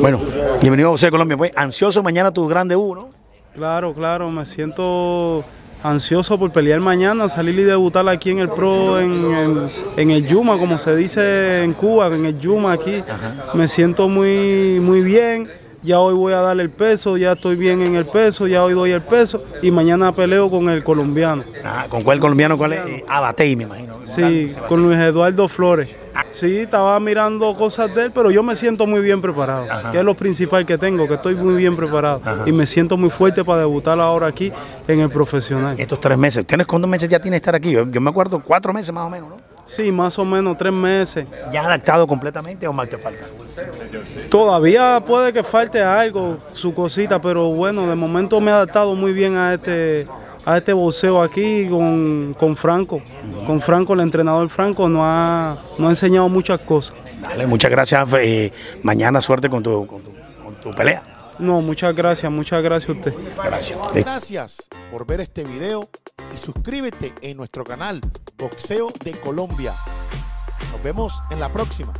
Bueno, bienvenido a José Colombia. Pues ansioso mañana tu grande U, ¿no? Claro, claro, me siento ansioso por pelear mañana, salir y debutar aquí en el Pro, en el Yuma, como se dice en Cuba, en el Yuma aquí. Me siento muy, muy bien. Ya hoy voy a darle el peso, ya estoy bien en el peso, ya hoy doy el peso y mañana peleo con el colombiano. Ah, ¿Con cuál colombiano? ¿Cuál es? Eh, Abatey, me imagino. Sí, con Luis Eduardo Flores. Sí, estaba mirando cosas de él, pero yo me siento muy bien preparado, que es lo principal que tengo, que estoy muy bien preparado y me siento muy fuerte para debutar ahora aquí en el profesional. Estos tres meses. ¿Tienes cuántos meses ya tienes estar aquí? Yo, yo me acuerdo cuatro meses más o menos, ¿no? Sí, más o menos tres meses. ¿Ya adaptado completamente o más te falta? Todavía puede que falte algo, su cosita, pero bueno, de momento me he adaptado muy bien a este a este boxeo aquí con, con Franco. Con Franco, el entrenador Franco, nos ha, nos ha enseñado muchas cosas. Dale, muchas gracias. eh, mañana suerte con tu, con tu, con tu pelea. No, muchas gracias, muchas gracias a usted. Gracias. Gracias por ver este video y suscríbete en nuestro canal Boxeo de Colombia. Nos vemos en la próxima.